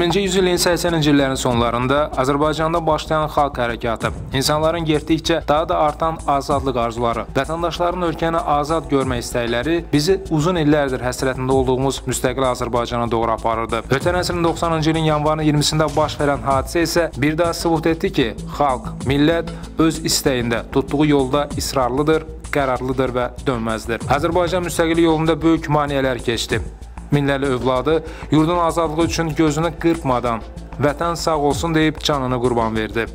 20-ci yüzilin 80-ci illərin sonlarında Azərbaycanda başlayan xalq hərəkatı, insanların getdikcə daha da artan azadlıq arzuları, vətəndaşların ölkəni azad görmək istəkləri bizi uzun illərdir həsrətində olduğumuz müstəqil Azərbaycana doğru aparırdı. Ötən əsrin 90-cı ilin yanvarın 20-sində baş verən hadisə isə bir daha sübut etdi ki, xalq, millət öz istəyində, tutduğu yolda israrlıdır, qərarlıdır və dönməzdir. Azərbaycan müstəqillik yolunda böyük maneələr keçdi minlərlə övladı yurdun azadlığı üçün gözünü qırpmadan vətən sağ olsun deyib canını qurban verdi.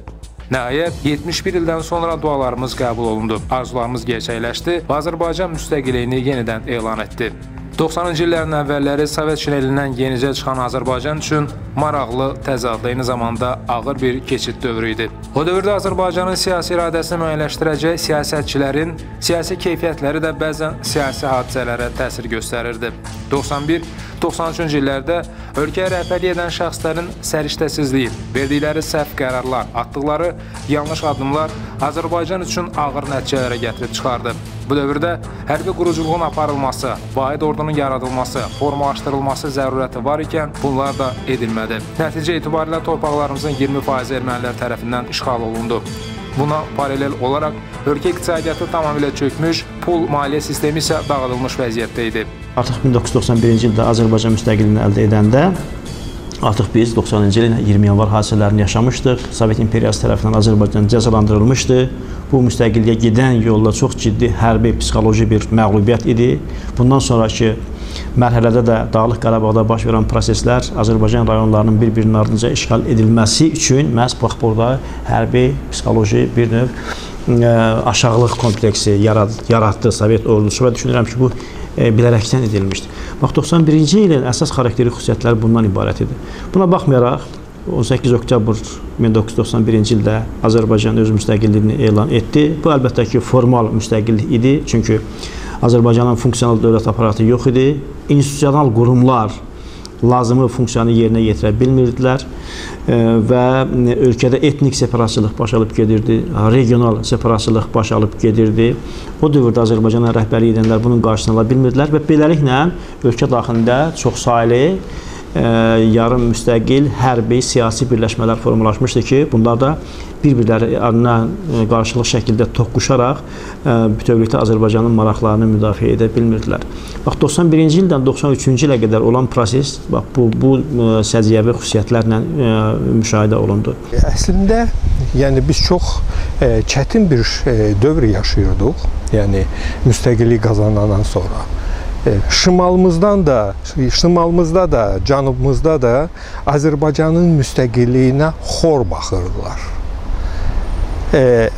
Nəhayət 71 ildən sonra dualarımız qəbul olundu. Arzularımız gerçəkləşdi və Azərbaycan müstəqilliyini yenidən elan etdi. 90-cı illərin əvvəlləri Sovet şinelindən yenicə çıxan Azərbaycan üçün maraqlı, təzadlı, eyni zamanda ağır bir keçid dövrü idi. O dövrdə Azərbaycanın siyasi iradəsini müəyyənləşdirəcək siyasətçilərin siyasi keyfiyyətləri də bəzən siyasi hadisələrə təsir göstərirdi. 91-93-cü illərdə ölkəyə rəhbərlik edən şəxslərin səriştəsizliyi, verdikləri səhv qərarlar, atdıqları yanlış addımlar Azərbaycan üçün ağır nəticələrə gətirib çıxardı. Bu dövrdə hərbi quruculuğun aparılması, vahid ordunun yaradılması, formalaşdırılması zərurəti var ikən bunlar da edilmədi. Nəticə etibarilə torpaqlarımızın 20% ermənilər tərəfindən işğal olundu. Buna paralel olaraq ölkə iqtisadiyyatı tamamilə çökmüş, pul maliyyə sistemi isə dağıdılmış vəziyyətdə idi. Artıq 1991-ci ildə Azərbaycan müstəqilliyini əldə edəndə Artıq biz 90-cı ilin 20 yanvar hadisələrini yaşamışdıq. Sovet imperiyası tərəfindən Azərbaycan cəzalandırılmışdı. Bu müstəqilliyə gedən yolda çox ciddi hərbi, psixoloji bir məğlubiyyət idi. Bundan sonraki mərhələdə də Dağlıq Qarabağda baş verən proseslər Azərbaycan rayonlarının bir-birinin ardınca işğal edilməsi üçün məhz bax burada hərbi, psixoloji bir növ ə, aşağılıq kompleksi yaratdı Sovet ordusu və düşünürəm ki, bu ə, bilərəkdən edilmişdi. Bax 91-ci ilin əsas xarakteri xüsusiyyətləri bundan ibarət idi. Buna baxmayaraq 18 oktyabr 1991-ci ildə Azərbaycan öz müstəqilliyini elan etdi. Bu əlbəttə ki, formal müstəqillik idi, çünki Azərbaycanın funksional dövlət aparatı yox idi. İnstitusional qurumlar lazımı funksiyanı yerinə yetirə bilmirdilər və ölkədə etnik separatçılıq baş alıb gedirdi, regional separatçılıq baş alıb gedirdi. O dövrdə Azərbaycana rəhbərlik edənlər bunun qarşısını ala bilmirdilər və beləliklə ölkə daxilində çoxsaylı yarım müstəqil hərbi siyasi birləşmələr formalaşmışdı ki, bunlar da bir-birlərinə qarşılıq şəkildə toqquşaraq bütövlükdə Azərbaycanın maraqlarını müdafiə edə bilmirdilər. Bax 91-ci ildən 93-cü ilə qədər olan proses bax bu bu səciyyəvi xüsusiyyətlərlə müşahidə olundu. Əslində yəni biz çox çətin bir dövr yaşayırdıq. Yəni müstəqillik qazanandan sonra şimalımızdan da, şimalımızda da, cənubumuzda da Azərbaycanın müstəqilliyinə xor baxırdılar. E,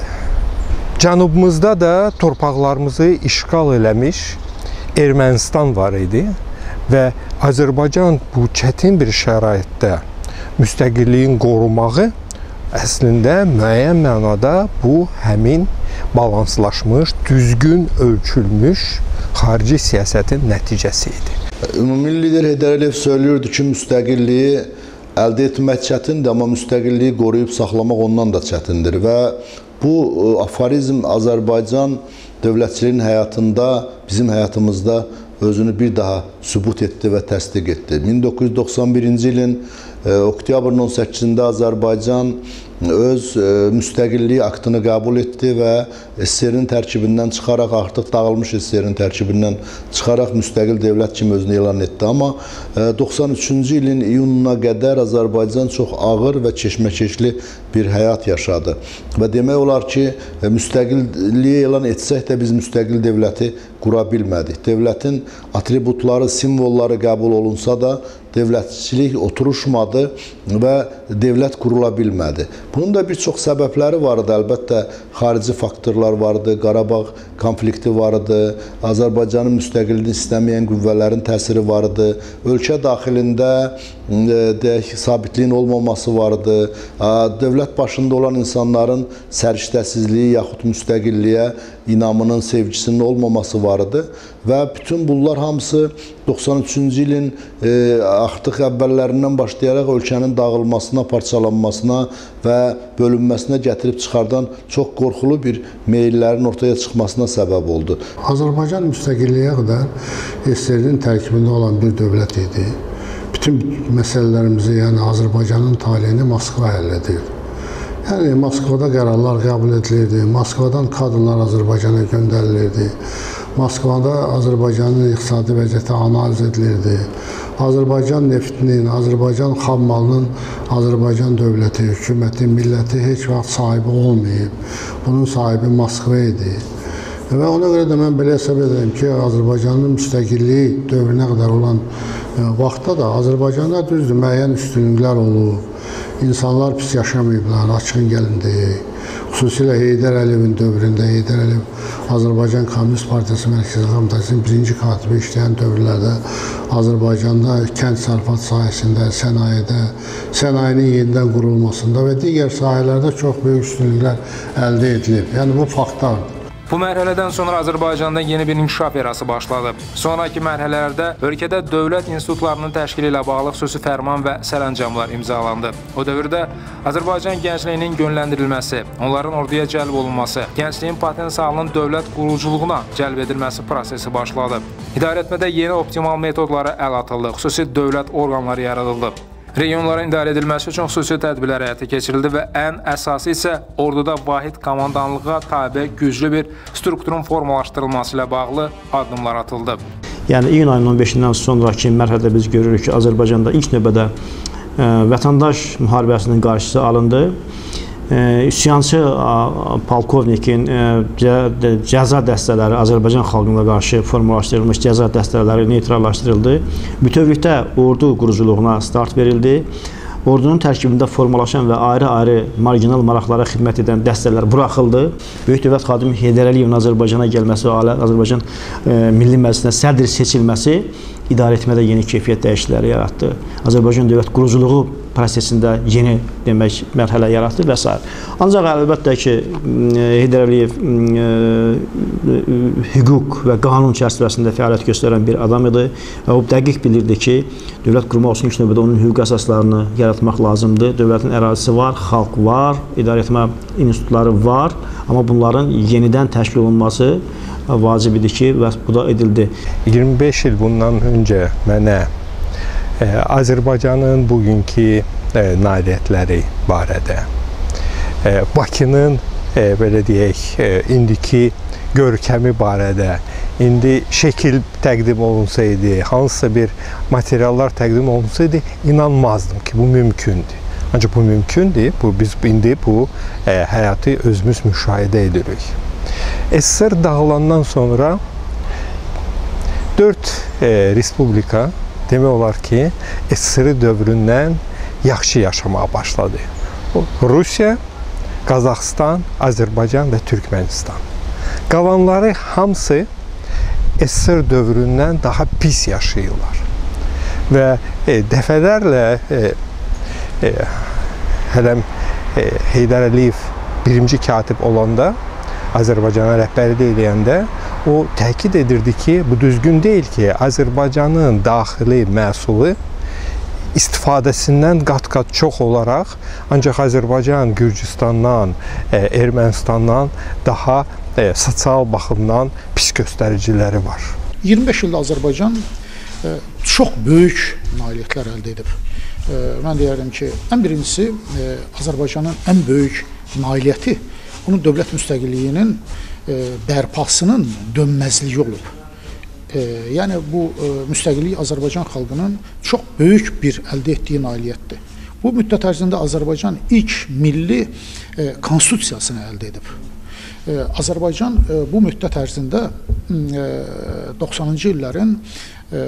cənubumuzda da torpaqlarımızı işğal eləmiş Ermənistan var idi və Azərbaycan bu çətin bir şəraitdə müstəqilliyin qorumağı əslində müəyyən mənada bu həmin balanslaşmış, düzgün ölçülmüş xarici siyasətin nəticəsi idi. Ümumi lider Heydər Əliyev söylüyordu ki, müstəqilliyi əldə etmək çətindir, amma müstəqilliyi qoruyub saxlamaq ondan da çətindir və bu e, aforizm Azərbaycan dövlətçiliyin həyatında, bizim həyatımızda özünü bir daha sübut etdi və təsdiq etdi. 1991-ci ilin e, oktyabrın 18-də Azərbaycan öz e, müstəqillik aktını qəbul etdi və SSR-in tərkibindən çıxaraq artıq dağılmış SSR-in tərkibindən çıxaraq müstəqil dövlət kimi özünü elan etdi. Amma 93-cü e, ilin iyununa qədər Azərbaycan çox ağır və keşməkeşli bir həyat yaşadı. Və demək olar ki, e, müstəqilliyi elan etsək də biz müstəqil dövləti qura bilmədik. Dövlətin atributları, simvolları qəbul olunsa da dövlətçilik oturuşmadı və dövlət qurula bilmədi. Bunun da bir çox səbəbləri var idi. Əlbəttə, xarici faktorlar vardı, Qarabağ konflikti vardı, Azərbaycanın müstəqilliyini istəməyən qüvvələrin təsiri vardı, ölkə daxilində deyək, sabitliyin olmaması vardı, dövlət başında olan insanların səriştəsizliyi yaxud müstəqilliyə inamının, sevgisinin olmaması vardı və bütün bunlar hamısı 93-cü ilin e, artıq əvvəllərindən başlayaraq ölkənin dağılmasına, parçalanmasına və bölünməsinə gətirib çıxardan çox qorxulu bir meyllərin ortaya çıxmasına səbəb oldu. Azərbaycan müstəqilliyə qədər SSR-in tərkibində olan bir dövlət idi bütün məsələlərimizi, yəni Azərbaycanın taleyini Moskva həll edir. Yəni Moskvada qərarlar qəbul edilirdi. Moskvadan kadrlar Azərbaycana göndərilirdi. Moskvada Azərbaycanın iqtisadi vəziyyəti analiz edilirdi. Azərbaycan neftinin, Azərbaycan xam malının Azərbaycan dövləti, hökuməti, milləti heç vaxt sahibi olmayıb. Bunun sahibi Moskva idi. Və ona görə də mən belə hesab edirəm ki, Azərbaycanın müstəqilliyi dövrünə qədər olan vaxtda da Azərbaycanda düzdür, müəyyən üstünlüklər olub. İnsanlar pis yaşamayıblar, açığın gəlindi. Xüsusilə Heydər Əliyevin dövründə Heydər Əliyev Azərbaycan Kommunist Partiyası Mərkəzi Komitəsinin birinci katibi işləyən dövrlərdə Azərbaycanda kənd sərfat sahəsində, sənayedə, sənayenin yenidən qurulmasında və digər sahələrdə çox böyük üstünlüklər əldə edilib. Yəni bu faktlardır. Bu mərhələdən sonra Azərbaycanda yeni bir inkişaf erası başladı. Sonrakı mərhələlərdə ölkədə dövlət institutlarının təşkili ilə bağlı xüsusi fərman və sərəncamlar imzalandı. O dövrdə Azərbaycan gəncliyinin yönləndirilməsi, onların orduya cəlb olunması, gəncliyin potensialının dövlət quruculuğuna cəlb edilməsi prosesi başladı. İdarəetmədə yeni optimal metodlara əl atıldı, xüsusi dövlət orqanları yaradıldı. Regionların idarə edilməsi üçün xüsusi tədbirlər həyata keçirildi və ən əsası isə orduda vahid komandanlığa tabe güclü bir strukturun formalaşdırılması ilə bağlı addımlar atıldı. Yəni iyun ayının 15-dən sonrakı mərhələdə biz görürük ki, Azərbaycanda ilk növbədə ə, vətəndaş müharibəsinin qarşısı alındı üsyançı polkovnikin cəza dəstələri Azərbaycan xalqına qarşı formalaşdırılmış cəza dəstələri neytrallaşdırıldı. Bütövlükdə ordu quruculuğuna start verildi. Ordunun tərkibində formalaşan və ayrı-ayrı marginal maraqlara xidmət edən dəstələr buraxıldı. Böyük dövlət xadimi Heydər Əliyevin Azərbaycana gəlməsi və Azərbaycan Milli Məclisinə sədr seçilməsi idarəetmədə yeni keyfiyyət dəyişiklikləri yaratdı. Azərbaycan dövlət quruculuğu prosesində yeni demək mərhələ yaratdı və s. Ancaq əlbəttə ki, Heydər Əliyev hüquq və qanun çərçivəsində fəaliyyət göstərən bir adam idi və o dəqiq bilirdi ki, dövlət qurmaq üçün ilk növbədə onun hüquq əsaslarını yaratmaq lazımdır. Dövlətin ərazisi var, xalq var, idarəetmə institutları var, amma bunların yenidən təşkil olunması vacib idi ki, və bu da edildi. 25 il bundan öncə mənə e, Azərbaycanın bugünkü e, nailiyyətləri barədə, e, Bakının e, belə deyək, indiki görkəmi barədə indi şəkil təqdim olunsaydı, hansısa bir materiallar təqdim olunsaydı, inanmazdım ki, bu mümkündür. Ancaq bu mümkündür. Bu biz indi bu e, həyatı özümüz müşahidə edirik. SSR dağılandan sonra 4 e, respublika demək olar ki, SSR dövründən yaxşı yaşamağa başladı. Rusiya, Qazaxstan, Azərbaycan və Türkmənistan. Qalanları hamısı SSR dövründən daha pis yaşayırlar. Və e, dəfələrlə e, e, hələm e, Heydər Əliyev birinci katib olanda Azərbaycana rəhbərlik eləyəndə o təkid edirdi ki, bu düzgün deyil ki, Azərbaycanın daxili məhsulu istifadəsindən qat-qat çox olaraq ancaq Azərbaycan Gürcüstandan, e, Ermənistandan daha e, sosial baxımdan pis göstəriciləri var. 25 ildə Azərbaycan e, çox böyük nailiyyətlər əldə edib. Mən deyərdim ki, ən birincisi Azərbaycanın ən böyük nailiyyəti bunun dövlət müstəqilliyinin e, bərpasının dönməzliyi olub. E, yəni bu e, müstəqillik Azərbaycan xalqının çox böyük bir əldə etdiyi nailiyyətdir. Bu müddət ərzində Azərbaycan ilk milli e, konstitusiyasını əldə edib. E, Azərbaycan e, bu müddət ərzində e, 90-cı illərin e,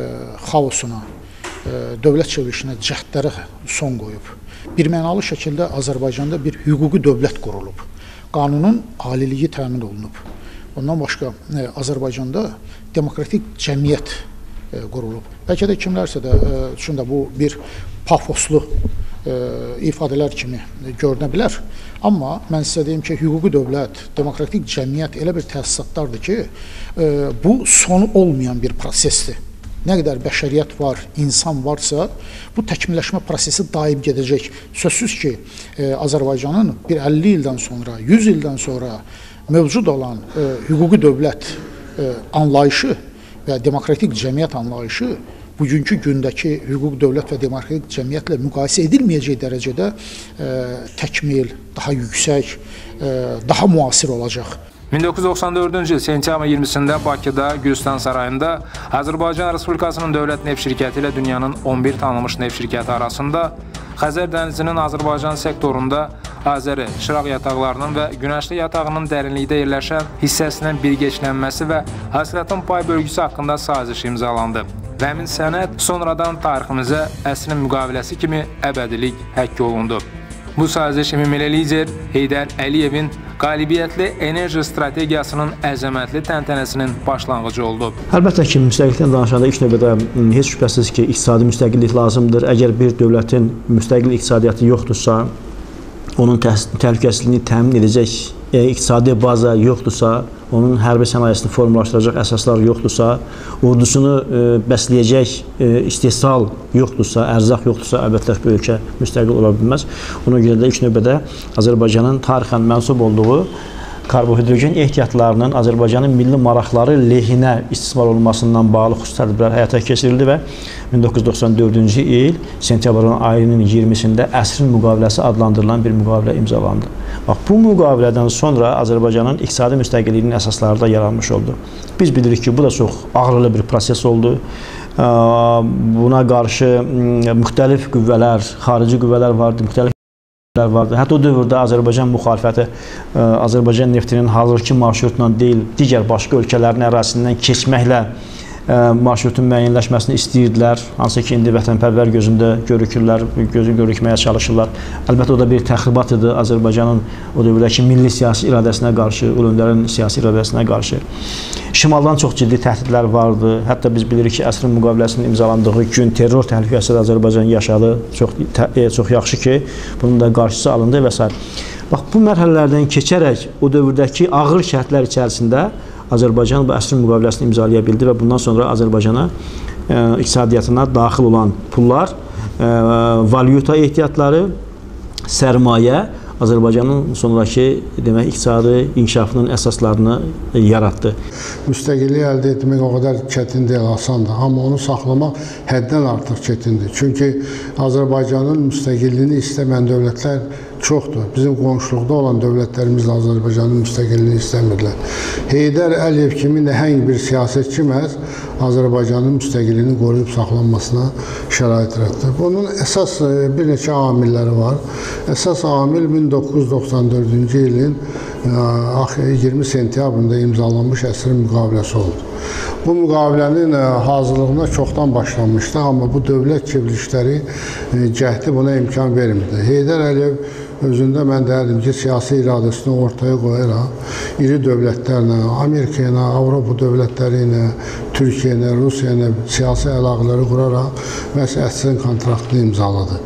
xaosuna, e, dövlət çevrilişinə, cəhdlərə son qoyub. Birmənalı şəkildə Azərbaycanda bir hüquqi dövlət qurulub qanunun aliliyi təmin olunub. Ondan başqa e, Azərbaycanda demokratik cəmiyyət e, qurulub. Bəlkə də kimlərsə də e, üçün də bu bir pafoslu e, ifadələr kimi görünə bilər. Amma mən sizə deyim ki, hüquqi dövlət, demokratik cəmiyyət elə bir təsisatlardır ki, e, bu sonu olmayan bir prosesdir. Nə qədər bəşəriyyət var, insan varsa, bu təkmilləşmə prosesi daim gedəcək. Sözsüz ki, e, Azərbaycanın bir 50 ildən sonra, 100 ildən sonra mövcud olan e, hüquqi dövlət e, anlayışı və demokratik cəmiyyət anlayışı bugünkü gündəki hüquq, dövlət və demokratik cəmiyyətlə müqayisə edilməyəcək dərəcədə təkmil, daha yüksək, daha müasir olacaq. 1994-cü il sentyabrın 20-sində Bakıda Gülstan sarayında Azərbaycan Respublikasının dövlət neft şirkəti ilə dünyanın 11 tanınmış neft şirkəti arasında Xəzər dənizinin Azərbaycan sektorunda Azəri, Şıraq yataqlarının və Günəşli yatağının dərinlikdə yerləşən hissəsinin birgeçlənməsi və həsrətin pay bölgüsü haqqında saziş imzalandı. Və həmin sənəd sonradan tariximizə əsrin müqaviləsi kimi əbədilik həkk olundu. Bu saziş ümumiyyətlə lider Heydər Əliyevin qalibiyyətli enerji strategiyasının əzəmətli təntənəsinin başlanğıcı oldu. Əlbəttə ki, müstəqillikdən danışanda ilk növbədə heç şübhəsiz ki, iqtisadi müstəqillik lazımdır. Əgər bir dövlətin müstəqil iqtisadiyyatı yoxdursa, onun təhlükəsizliyini təmin edəcək e, iqtisadi baza yoxdursa, onun hərbi sənayesini formalaşdıracaq əsaslar yoxdursa, ordusunu e, bəsləyəcək e, istehsal yoxdursa, ərzaq yoxdursa, əlbəttə bu ölkə müstəqil ola bilməz. Ona görə də ilk növbədə Azərbaycanın tarixən mənsub olduğu karbohidrogen ehtiyatlarının Azərbaycanın milli maraqları lehinə istismar olunmasından bağlı xüsusi tədbirlər həyata keçirildi və 1994-cü il sentyabrın ayının 20-sində əsrin müqaviləsi adlandırılan bir müqavilə imzalandı. Bax, bu müqavilədən sonra Azərbaycanın iqtisadi müstəqilliyinin əsasları da yaranmış oldu. Biz bilirik ki, bu da çox ağrılı bir proses oldu. Buna qarşı müxtəlif qüvvələr, xarici qüvvələr vardı, müxtəlif vardı. Hətta o dövrdə Azərbaycan müxalifəti Azərbaycan neftinin hazırki marşrutla deyil, digər başqa ölkələrin ərazisindən keçməklə marşrutun müəyyənləşməsini istəyirdilər. Hansı ki, indi vətənpərvər gözündə görükürlər, gözü görükməyə çalışırlar. Əlbəttə, o da bir təxribat idi Azərbaycanın o dövrdəki milli siyasi iradəsinə qarşı, ulundərin siyasi iradəsinə qarşı. Şimaldan çox ciddi təhdidlər vardı. Hətta biz bilirik ki, əsrin müqaviləsinin imzalandığı gün terror təhlükəsi də Azərbaycan yaşadı. Çox e, çox yaxşı ki, bunun da qarşısı alındı və s. Bax, bu mərhələlərdən keçərək o dövrdəki ağır şərtlər içərisində Azərbaycan bu əsrin müqaviləsini imzalaya bildi və bundan sonra Azərbaycana e, iqtisadiyyatına daxil olan pullar, e, valyuta ehtiyatları, sərmayə Azərbaycanın sonrakı demək iqtisadi inkişafının əsaslarını yaratdı. Müstəqillik əldə etmək o qədər çətin deyil, asandır, amma onu saxlamaq həddən artıq çətindir. Çünki Azərbaycanın müstəqilliyini istəməyən dövlətlər çoxdur. Bizim qonşuluqda olan dövlətlərimiz də Azərbaycanın müstəqilliyini istəmirlər. Heydər Əliyev kimi nəhəng bir siyasətçi məhz Azərbaycanın müstəqilliyini qoruyub saxlanmasına şərait yaratdı. Bunun əsas e, bir neçə amilləri var. Əsas amil 1994-cü ilin 20 e, sentyabrında imzalanmış əsrin müqaviləsi oldu. Bu müqavilənin e, hazırlığına çoxdan başlanmışdı, amma bu dövlət çevrilişləri cəhdi buna imkan vermirdi. Heydər Əliyev özündə mən deyərdim ki, siyasi iradəsini ortaya qoyaraq iri dövlətlərlə, Amerika ilə, Avropa dövlətləri ilə, Türkiyə ilə, Rusiya ilə siyasi əlaqələri quraraq məhz əsrin kontraktını imzaladı.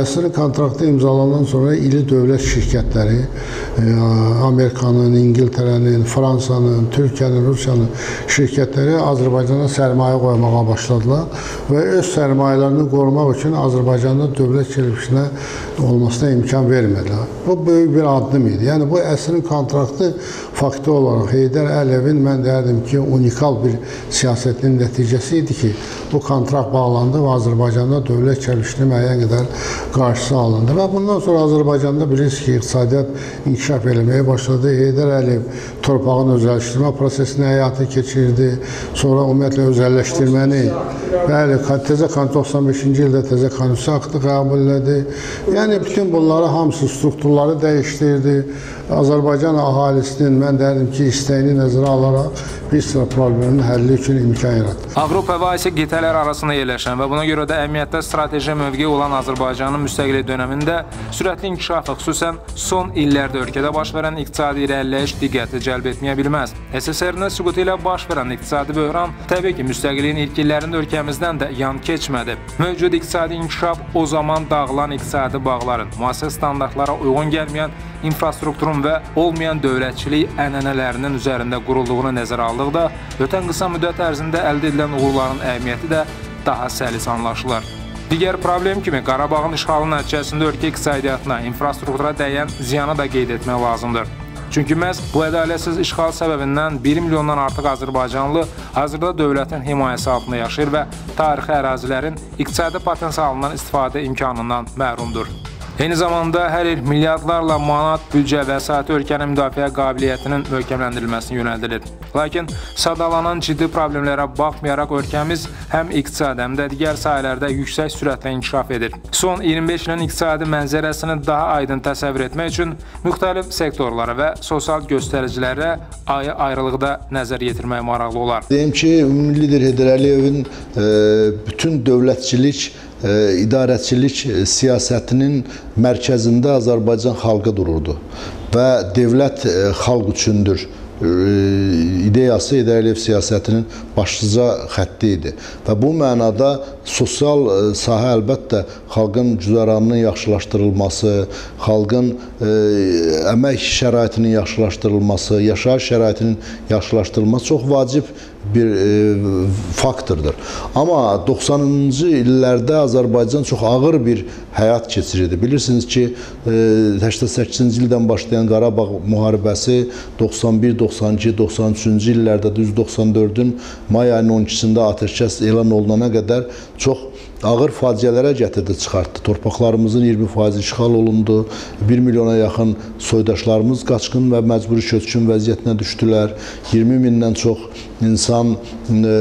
Əsrin kontraktı imzalandan sonra iri dövlət şirkətləri e, Amerikanın, İngiltərənin, Fransanın, Türkiyənin, Rusiyanın şirkətləri Azərbaycana sərmayə qoymağa başladılar və öz sərmayələrini qorumaq üçün Azərbaycanda dövlət çevrilişinə olmasına imkan vermədilər. Bu böyük bir addım idi. Yəni bu əsrin kontraktı fakti olaraq Heydər Əliyevin mən deyərdim ki, unikal bir siyasətinin nəticəsi idi ki, bu kontrakt bağlandı və Azərbaycanda dövlət çevrilişinin müəyyən qədər qarşısı alındı və bundan sonra Azərbaycanda bilirsiniz ki, iqtisadiyyat inkişaf eləməyə başladı. Heydər Əliyev torpağın özəlləşdirmə prosesini həyata keçirdi. Sonra ümumiyyətlə özəlləşdirməni bəli, təzə 95-ci ildə təzə konstitusiya aktı qəbul elədi. Yəni bütün bunları hamısı strukturları dəyişdirdi. Azərbaycan əhalisinin mən deyərdim ki, istəyini nəzərə alaraq bir sıra problemin həlli üçün imkan yaratdı. Avropa Asiya qitələr arasında yerləşən və buna görə də əhəmiyyətli strateji mövqe olan Azərbaycanın müstəqillik dövründə sürətli inkişafı, xüsusən son illərdə ölkədə baş verən iqtisadi irəliləyiş diqqəti cəlb etməyə bilməz. SSR-nin süqutu ilə baş verən iqtisadi böhran təbii ki, müstəqilliyin ilk illərində ölkəmizdən də yan keçmədi. Mövcud iqtisadi inkişaf o zaman dağılan iqtisadi bağların, müasir standartlara uyğun gəlməyən infrastrukturun və olmayan dövlətçilik ənənələrinin üzərində qurulduğunu nəzərə aldıqda, ötən qısa müddət ərzində əldə edilən uğurların əhəmiyyəti də daha səlis anlaşılır. Digər problem kimi Qarabağın işğalı nəticəsində ölkə iqtisadiyyatına, infrastruktura dəyən ziyanı da qeyd etmək lazımdır. Çünki məhz bu ədalətsiz işğal səbəbindən 1 milyondan artıq azərbaycanlı hazırda dövlətin himayəsi altında yaşayır və tarixi ərazilərin iqtisadi potensialından istifadə imkanından məhrumdur. Eyni zamanda hər il milyardlarla manat büdcə vəsait ölkənin müdafiə qabiliyyətinin möhkəmləndirilməsinə yönəldilir. Lakin sadalanan ciddi problemlərə baxmayaraq ölkəmiz həm iqtisad, həm də digər sahələrdə yüksək sürətlə inkişaf edir. Son 25 ilin iqtisadi mənzərəsini daha aydın təsəvvür etmək üçün müxtəlif sektorlara və sosial göstəricilərə ayı ayrılıqda nəzər yetirmək maraqlı olar. Deyim ki, ümumi lider Heydər Əliyevin e, bütün dövlətçilik idarəçilik siyasətinin mərkəzində Azərbaycan xalqı dururdu və dövlət xalq üçündür ideyası Heydər Əliyev siyasətinin başlıca xətti idi. Və bu mənada sosial sahə əlbəttə xalqın güzəranının yaxşılaşdırılması, xalqın əmək şəraitinin yaxşılaşdırılması, yaşayış şəraitinin yaxşılaşdırılması çox vacib bir e, faktordur. Amma 90-cı illərdə Azərbaycan çox ağır bir həyat keçirirdi. Bilirsiniz ki, e, 88-ci ildən başlayan Qarabağ müharibəsi 91, 92, 93-cü illərdə düz 94-ün may ayının 12-sində atəşkəs elan olunana qədər çox ağır faciələrə gətirdi, çıxartdı. Torpaqlarımızın 20% işğal olundu. 1 milyona yaxın soydaşlarımız qaçqın və məcburi köçkün vəziyyətinə düşdülər. 20 mindən çox insan e,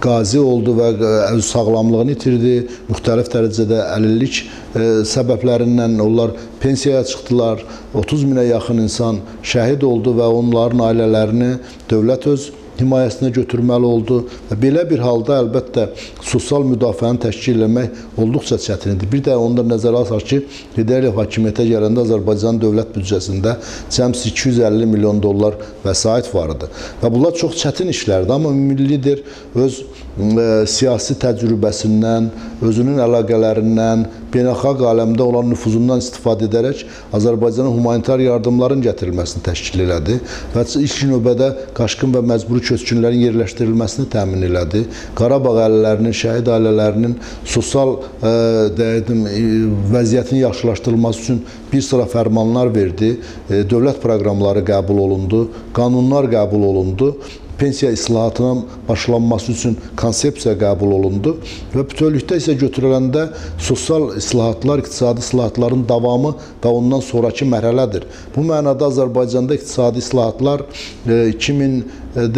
qazi oldu və öz sağlamlığını itirdi. Müxtəlif dərəcədə əlillik e, səbəblərindən onlar pensiyaya çıxdılar. 30 minə yaxın insan şəhid oldu və onların ailələrini dövlət öz himayəsinə götürməli oldu və belə bir halda əlbəttə sosial müdafiəni təşkil etmək olduqca çətin idi. Bir də onda nəzərə alsaq ki, Heydər Əliyev hakimiyyətə gələndə Azərbaycan dövlət büdcəsində cəmsi 250 milyon dollar vəsait var idi. Və bunlar çox çətin işlərdir, amma ümumi lider öz siyasi təcrübəsindən, özünün əlaqələrindən, beynəlxalq aləmdə olan nüfuzundan istifadə edərək Azərbaycana humanitar yardımların gətirilməsini təşkil elədi və ilk növbədə qaşqın və məcburi köçkünlərin yerləşdirilməsini təmin elədi. Qarabağ əhalilərinin, şəhid ailələrinin sosial ə, deyədim, vəziyyətinin yaxşılaşdırılması üçün bir sıra fərmanlar verdi. Dövlət proqramları qəbul olundu, qanunlar qəbul olundu pensiya islahatının başlanması üçün konsepsiya qəbul olundu və bütövlükdə isə götürüləndə sosial islahatlar, iqtisadi islahatların davamı və ondan sonrakı mərhələdir. Bu mənada Azərbaycanda iqtisadi islahatlar 2000 e,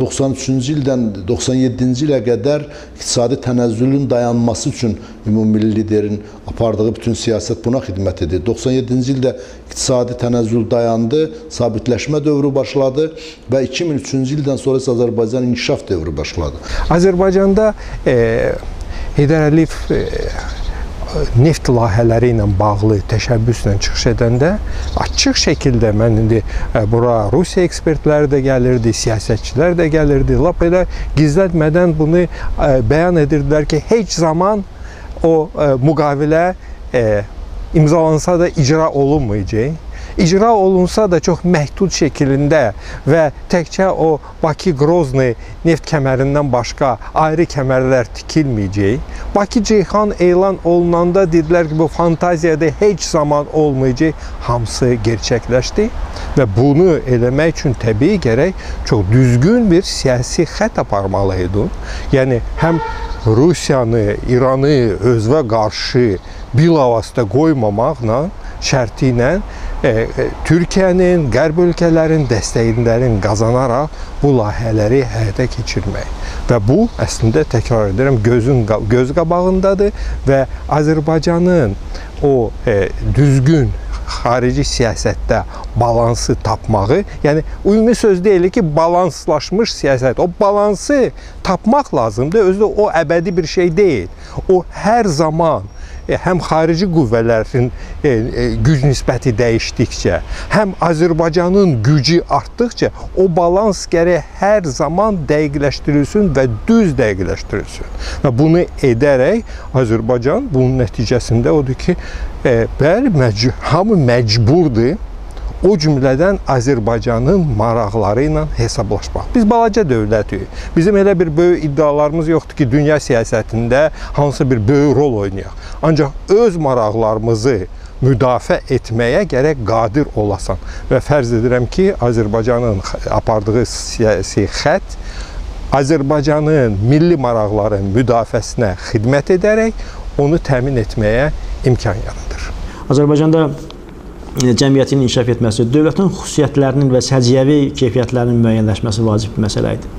də 1993-cü ildən 97-ci ilə qədər iqtisadi tənəzzülün dayanması üçün ümumilli liderin apardığı bütün siyasət buna xidmət edir. 97-ci ildə iqtisadi tənəzzül dayandı, sabitləşmə dövrü başladı və 2003-cü ildən sonra isə Azərbaycan inkişaf dövrü başladı. Azərbaycanda e, Heydər Əliyev e, neft layihələri ilə bağlı təşəbbüslə çıxış edəndə açıq şəkildə mən indi e, bura Rusiya ekspertləri də gəlirdi, siyasətçilər də gəlirdi. Lap elə gizlətmədən bunu e, bəyan edirdilər ki, heç zaman o e, müqavilə imzalansa da icra olunmayacaq icra olunsa da çox məhdud şəklində və təkcə o Bakı-Qrozni neft kəmərindən başqa ayrı kəmərlər tikilməyəcək. Bakı-Ceyhan elan olunanda dedilər ki, bu fantaziyada heç zaman olmayacaq. Hamısı gerçəkləşdi və bunu eləmək üçün təbii gərək çox düzgün bir siyasi xətt aparmalı idi. Yəni həm Rusiyanı, İranı özünə qarşı bilavasitə qoymamaqla şərti ilə Türkiyənin, qərb ölkələrin dəstəyindən qazanaraq bu layihələri həyata keçirmək. Və bu əslində təkrar edirəm, gözün göz qabağındadır və Azərbaycanın o e, düzgün xarici siyasətdə balansı tapmağı, yəni ümumi söz deyilir ki, balanslaşmış siyasət. O balansı tapmaq lazımdır. Özü də o əbədi bir şey deyil. O hər zaman E, həm xarici qüvvələrin e, e, güc nisbəti dəyişdikcə, həm Azərbaycanın gücü artdıqca o balans gərək hər zaman dəqiqləşdirilsin və düz dəqiqləşdirilsin. Və bunu edərək Azərbaycan bunun nəticəsində odur ki, bəli, məcbur, hamı məcburdur o cümlədən Azərbaycanın maraqları ilə hesablaşmaq. Biz balaca dövlətik. Bizim elə bir böyük iddialarımız yoxdur ki, dünya siyasətində hansısa bir böyük rol oynayaq. Ancaq öz maraqlarımızı müdafiə etməyə gərək qadir olasan. Və fərz edirəm ki, Azərbaycanın apardığı siyasi xətt Azərbaycanın milli maraqların müdafiəsinə xidmət edərək onu təmin etməyə imkan yaradır. Azərbaycanda cəmiyyətin inkişaf etməsi, dövlətin xüsusiyyətlərinin və səciyyəvi keyfiyyətlərinin müəyyənləşməsi vacib bir məsələ idi.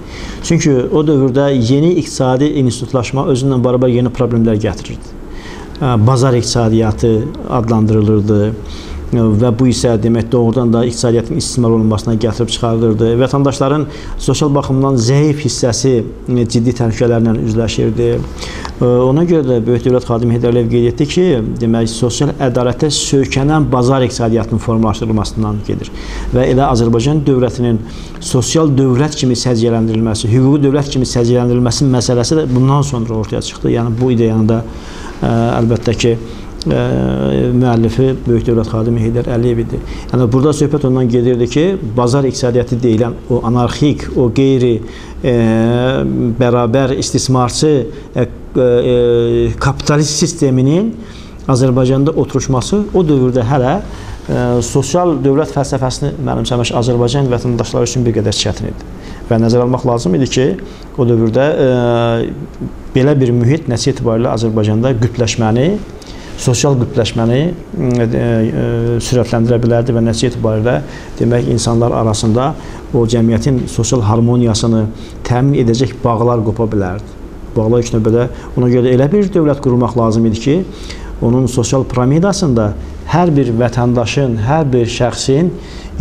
Çünki o dövrdə yeni iqtisadi institutlaşma özündən bərabər yeni problemlər gətirirdi. Bazar iqtisadiyyatı adlandırılırdı və bu isə demək doğrudan da iqtisadiyyatın istismar olunmasına gətirib çıxardırdı. Vətəndaşların sosial baxımdan zəif hissəsi e, ciddi təhlükələrlə üzləşirdi. E, ona görə də Böyük Dövlət Xadimi Heydər Əliyev qeyd etdi ki, demək sosial ədalətə söykənən bazar iqtisadiyyatının formalaşdırılmasından gedir. Və elə Azərbaycan dövlətinin sosial dövlət kimi səciyyələndirilməsi, hüquqi dövlət kimi səciyyələndirilməsi məsələsi də bundan sonra ortaya çıxdı. Yəni bu ideyanı da ə, əlbəttə ki, müəllifi Böyük Dövlət Xadimi Heydər Əliyev idi. Yəni burada söhbət ondan gedirdi ki, bazar iqtisadiyyatı deyilən o anarxik, o qeyri e, bərabər istismarçı e, e, kapitalist sisteminin Azərbaycanda oturuşması o dövrdə hələ e, sosial dövlət fəlsəfəsini mənimsəmiş Azərbaycan vətəndaşları üçün bir qədər çətin idi. Və nəzərə almaq lazım idi ki, o dövrdə e, belə bir mühit nəticə etibarilə Azərbaycanda qütbləşməni sosial qütbləşməni e, sürətləndirə bilərdi və nəticə etibarilə demək insanlar arasında o cəmiyyətin sosial harmoniyasını təmin edəcək bağlar qopa bilərdi. Bağlar ilk növbədə ona görə elə bir dövlət qurmaq lazım idi ki, onun sosial piramidasında hər bir vətəndaşın, hər bir şəxsin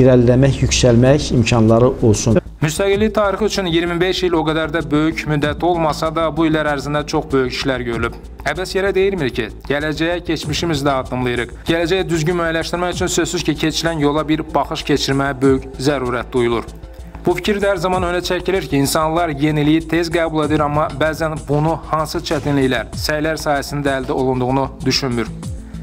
irəliləmək, yüksəlmək imkanları olsun. Müstəqillik tarixi üçün 25 il o qədər də böyük müddət olmasa da, bu illər ərzində çox böyük işlər görülüb. Əbəs yerə deyilmir ki, gələcəyə keçmişimizdə addımlayırıq. Gələcəyə düzgün müəyyənləşdirmək üçün sözsüz ki, keçilən yola bir baxış keçirməyə böyük zərurət duyulur. Bu fikir də hər zaman önə çəkilir ki, insanlar yeniliyi tez qəbul edir, amma bəzən bunu hansı çətinliklər, səylər sayəsində əldə olunduğunu düşünmür.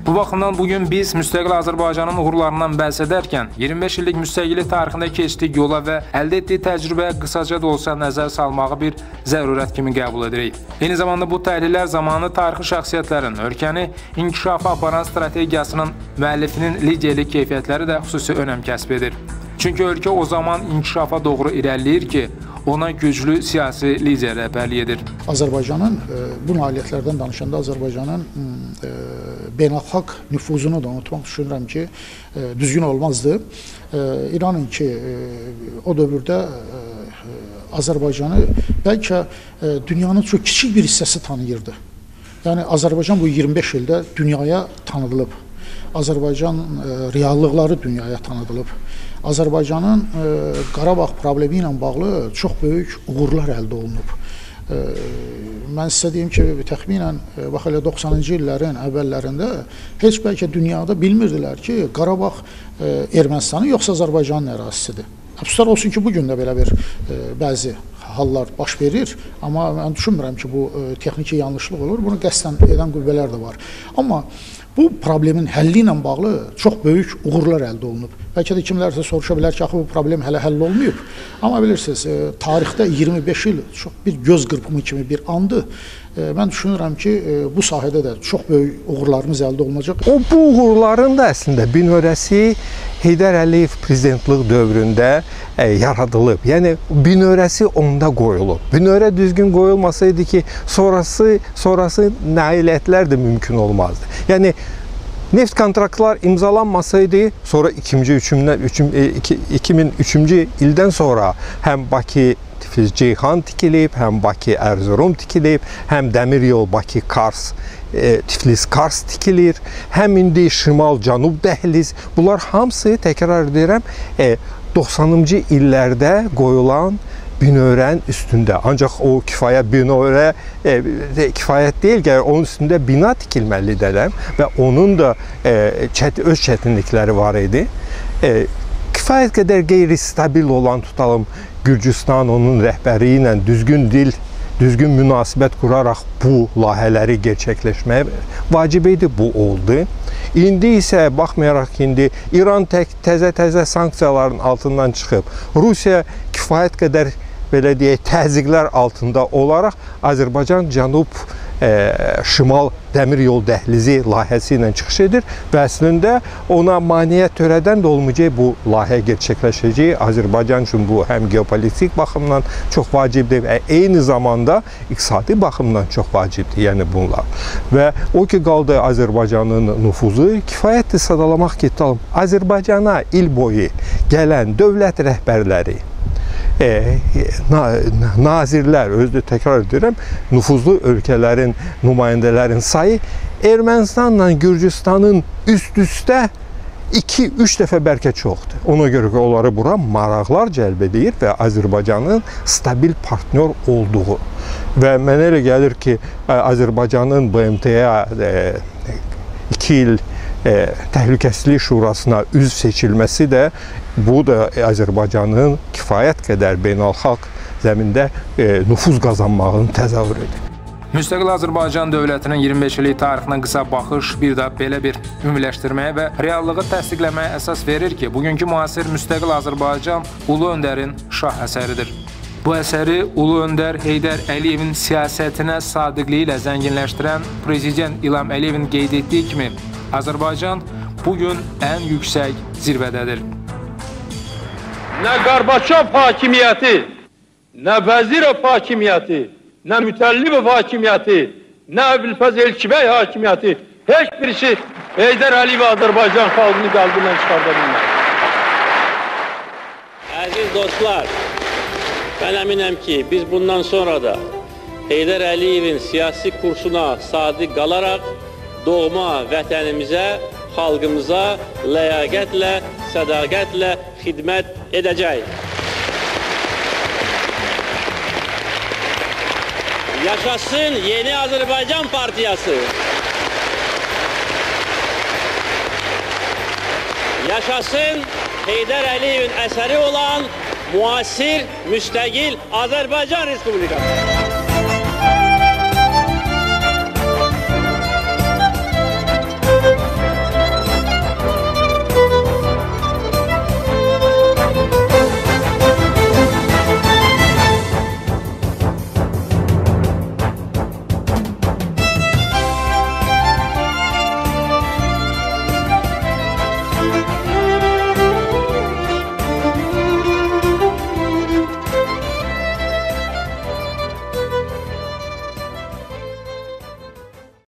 Bu baxımdan bugün biz müstəqil Azərbaycanın uğurlarından bəhs edərkən 25 illik müstəqillik tarixində keçdik yola və əldə etdiyi təcrübəyə qısaca da olsa nəzər salmağı bir zərurət kimi qəbul edirik. Eyni zamanda bu təhlillər zamanı tarixi şəxsiyyətlərin ölkəni inkişafa aparan strategiyasının müəllifinin liderlik keyfiyyətləri də xüsusi önəm kəsb edir. Çünki ölkə o zaman inkişafa doğru irəliləyir ki, ona güclü siyasi lider rəhbərlik edir. Azərbaycanın e, bu nailiyyətlərdən danışanda Azərbaycanın e, beynəlxalq nüfuzunu da unutmaq düşünürəm ki, e, düzgün olmazdı. İnanın ki, o dövrdə Azərbaycanı bəlkə dünyanın çox kiçik bir hissəsi tanıyırdı. Yəni Azərbaycan bu 25 ildə dünyaya tanıdılıb. Azərbaycan reallıqları dünyaya tanıdılıb. Azərbaycanın e, Qarabağ problemi ilə bağlı çox böyük uğurlar əldə olunub. E, mən sizə deyim ki, təxminən e, bax elə 90-cı illərin əvvəllərində heç bəlkə dünyada bilmirdilər ki, Qarabağ Ermənistanın yoxsa Azərbaycanın ərazisidir. Əfsuslar olsun ki, bu gün də belə bir bəzi hallar baş verir, amma mən düşünmürəm ki, bu texniki yanlışlıq olur. Bunu qəsdən edən qüvvələr də var. Amma bu problemin həlli ilə bağlı çox böyük uğurlar əldə olunub. Bəlkə də kimlərsə soruşa bilər ki, axı bu problem hələ həll olmayıb. Amma bilirsiniz, e, tarixdə 25 il çox bir göz qırpımı kimi bir andı. Mən düşünürəm ki, e, bu sahədə də çox böyük uğurlarımız əldə olunacaq. O bu uğurların da əslində binörəsi Heydər Əliyev prezidentlik dövründə e, yaradılıb. Yəni binörəsi onda qoyulub. Binörə düzgün qoyulmasaydı ki, sonrası sonrası nailiyyətlər də mümkün olmazdı. Yəni Neft kontraktlar imzalanmasaydı, sonra 2-ci 2003-cü ildən sonra həm Bakı Tiflis Ceyhan tikilib, həm Bakı Ərzurum tikilib, həm dəmir yol Bakı Kars e, Tiflis Kars tikilir, həm indi şimal-cənub dəhliz. Bunlar hamısı təkrar edirəm, e, 90-cı illərdə qoyulan binövrənin üstündə. Ancaq o kifayət binövrə e, kifayət deyil, gəlir onun üstündə bina tikilməli dədəm və onun da e, çət, öz çətinlikləri var idi. E, kifayət qədər qeyri-stabil olan tutalım Gürcüstan onun rəhbəri ilə düzgün dil düzgün münasibət quraraq bu layihələri gerçəkləşməyə vacib idi, bu oldu. İndi isə baxmayaraq ki, indi İran tək təzə-təzə sanksiyaların altından çıxıb, Rusiya kifayət qədər belə deyək, təzyiqlər altında olaraq Azərbaycan cənub Şimal Dəmir Yol Dəhlizi layihəsi ilə çıxış edir və əslində ona maneə törədən də olmayacaq bu layihə gerçəkləşəcək. Azərbaycan üçün bu həm geopolitik baxımdan çox vacibdir və eyni zamanda iqtisadi baxımdan çox vacibdir. Yəni bunlar. Və o ki qaldı Azərbaycanın nüfuzu kifayətdir sadalamaq getdi. Azərbaycana il boyu gələn dövlət rəhbərləri e, na, nazirlər, özü təkrar edirəm, nüfuzlu ölkələrin nümayəndələrin sayı Ermənistanla Gürcüstanın üst-üstə 2-3 dəfə bəlkə çoxdur. Ona görə ki, onları bura maraqlar cəlb edir və Azərbaycanın stabil partnyor olduğu və mənə elə gəlir ki, Azərbaycanın BMT-yə 2 il e, Təhlükəsizlik Şurasına üzv seçilməsi də bu da Azərbaycanın kifayət qədər beynəlxalq zəmində e, nüfuz qazanmağının təzahürüdür. Müstəqil Azərbaycan dövlətinin 25 illik tarixinə qısa baxış bir də belə bir ümumiləşdirməyə və reallığı təsdiqləməyə əsas verir ki, bugünkü müasir müstəqil Azərbaycan Ulu Öndərin şah əsəridir. Bu əsəri Ulu Öndər Heydər Əliyevin siyasətinə sadiqliyi ilə zənginləşdirən prezident İlham Əliyevin qeyd etdiyi kimi, Azərbaycan bu gün ən yüksək zirvədədir. Nə Qarbaçov hakimiyyəti, nə Vəzirov hakimiyyəti, nə Mütəllibov hakimiyyəti, nə Əbülfəz Elkibəy hakimiyyəti heç birisi Heydər Əliyev Azərbaycan xalqını qəlbindən çıxarda bilməz. Əziz dostlar, mən əminəm ki, biz bundan sonra da Heydər Əliyevin siyasi kursuna sadiq qalaraq doğma vətənimizə, xalqımıza ləyaqətlə, sədaqətlə xidmət edəcək. Yaşasın Yeni Azərbaycan Partiyası. Yaşasın Heydər Əliyevin əsəri olan müasir, müstəqil Azərbaycan Respublikası.